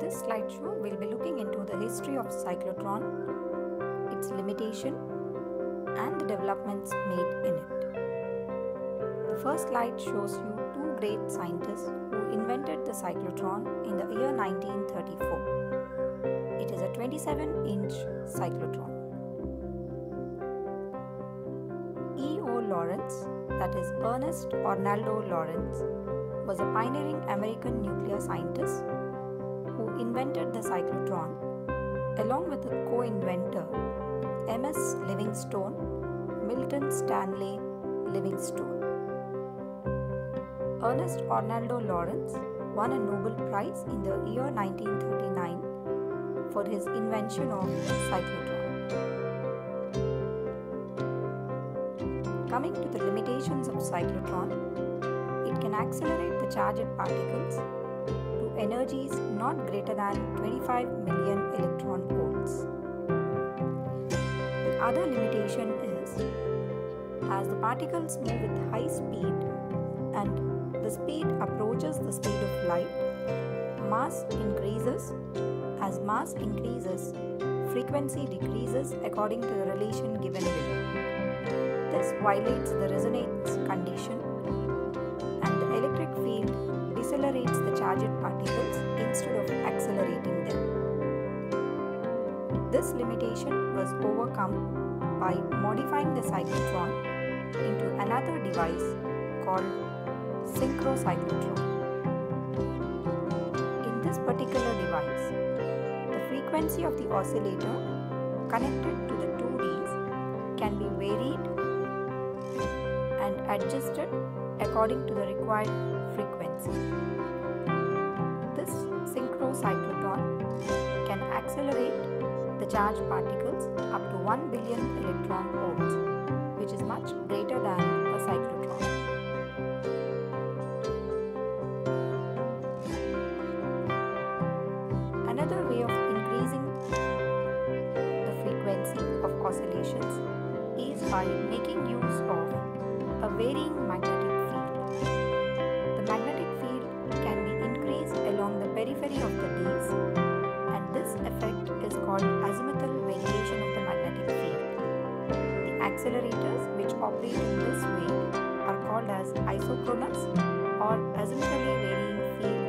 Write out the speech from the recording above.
this slideshow, we'll be looking into the history of cyclotron, its limitation, and the developments made in it. The first slide shows you two great scientists who invented the cyclotron in the year 1934. It is a 27 inch cyclotron. E.O. Lawrence, that is Ernest Orlando Lawrence, was a pioneering American nuclear scientist invented the cyclotron along with a co inventor M.S. Livingston, Milton Stanley Livingston. Ernest Orlando Lawrence won a Nobel Prize in the year 1939 for his invention of the cyclotron. Coming to the limitations of cyclotron, it can accelerate the charged particles to energies not greater than 25 million electron volts. The other limitation is as the particles move with high speed and the speed approaches the speed of light, mass increases. As mass increases, frequency decreases according to the relation given below. This violates the resonance This limitation was overcome by modifying the cyclotron into another device called synchrocyclotron. In this particular device, the frequency of the oscillator connected to the 2Ds can be varied and adjusted according to the required frequency. This synchrocyclotron charged particles up to 1 billion electron volts, which is much greater than a cyclotron. Another way of increasing the frequency of oscillations is by making use of a varying magnetic azimuthal variation of the magnetic field. The accelerators which operate in this way are called as isochronous or azimuthally varying